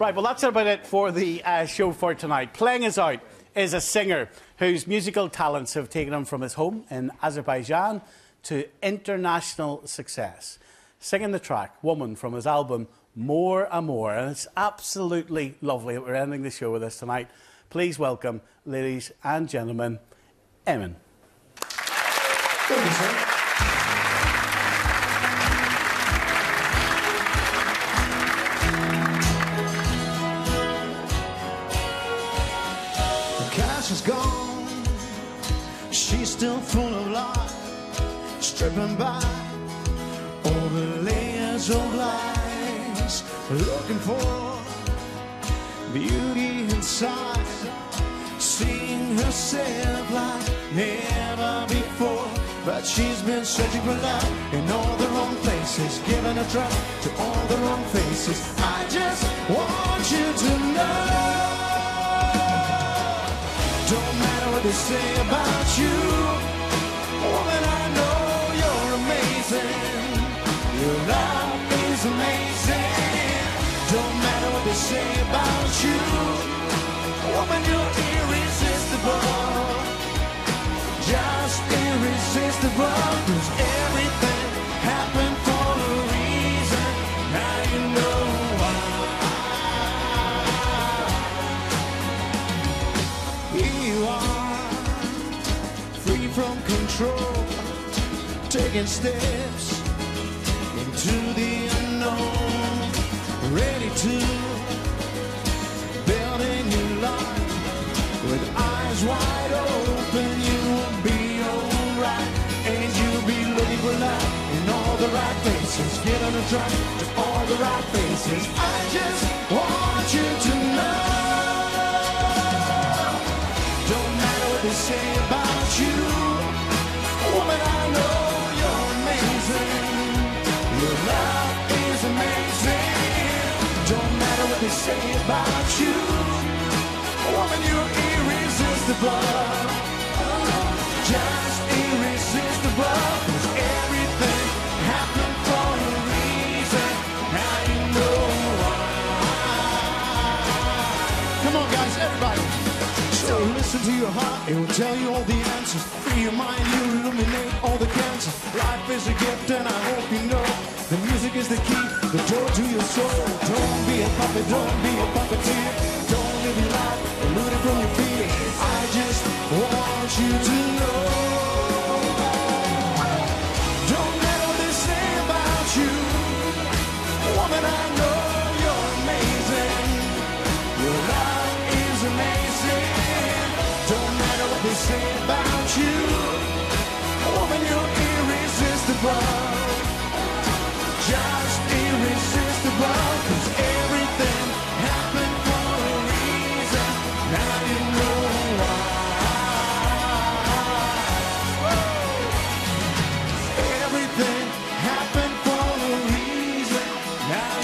Right, well, that's about it for the uh, show for tonight. Playing us out is a singer whose musical talents have taken him from his home in Azerbaijan to international success. Singing the track Woman from his album More and More. And it's absolutely lovely that we're ending the show with this tonight. Please welcome, ladies and gentlemen, Emin. Thank you, sir. Cash is gone. She's still full of life, stripping back all the layers of lies, looking for beauty inside, seeing herself like never before. But she's been searching for love in all the wrong places, giving a try to all the wrong faces. I just want you to know. They say about you. Woman, I know you're amazing. Your love is amazing. Don't matter what they say about you. Woman, you're irresistible. Just irresistible. Control, taking steps into the unknown, ready to build a new life with eyes wide open. You'll be alright, and you'll be looking for love in all the right places, giving a try to all the right places. I just want you to know. Don't matter what they say say about you. Woman, you're irresistible. Listen to your heart, it will tell you all the answers. Free your mind, you illuminate all the cancers. Life is a gift, and I hope you know the music is the key, the door to your soul. Don't be a puppet, don't be a puppet, Now